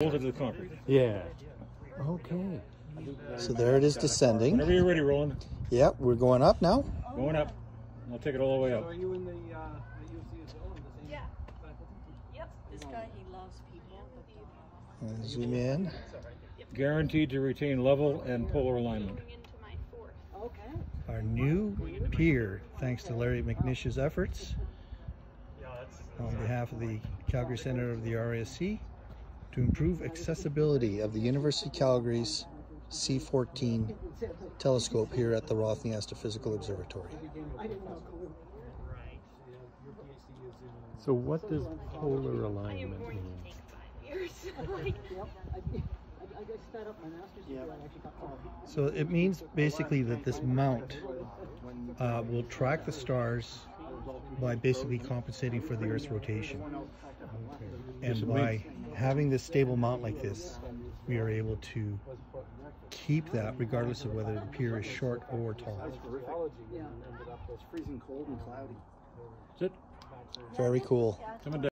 bolted to the concrete. Yeah. Okay. So there it is descending. Whenever you're ready, Roland, Yep, we're going up now. going up. I'll take it all the way So up. are you in the, uh, the U of C in the same Yeah. faculty? Yep, this guy, he loves people. And zoom in. Guaranteed to retain level and polar alignment. Going into my fourth. Okay. our new pier, thanks to Larry McNish's efforts, on behalf of the Calgary Center of the RASC, To improve accessibility of the University of Calgary's C14 telescope here at the Rothney Astrophysical Observatory. So what does polar alignment mean? to take five years. like, I just set up my master's degree, I actually got called. So it means basically that this mount uh, will track the stars by basically compensating for the Earth's rotation. And by having this stable mount like this, we are able to keep that regardless of whether the pier is short or tall. Yeah. Ended up, freezing cold and cloudy. That's it. Very cool. Coming down.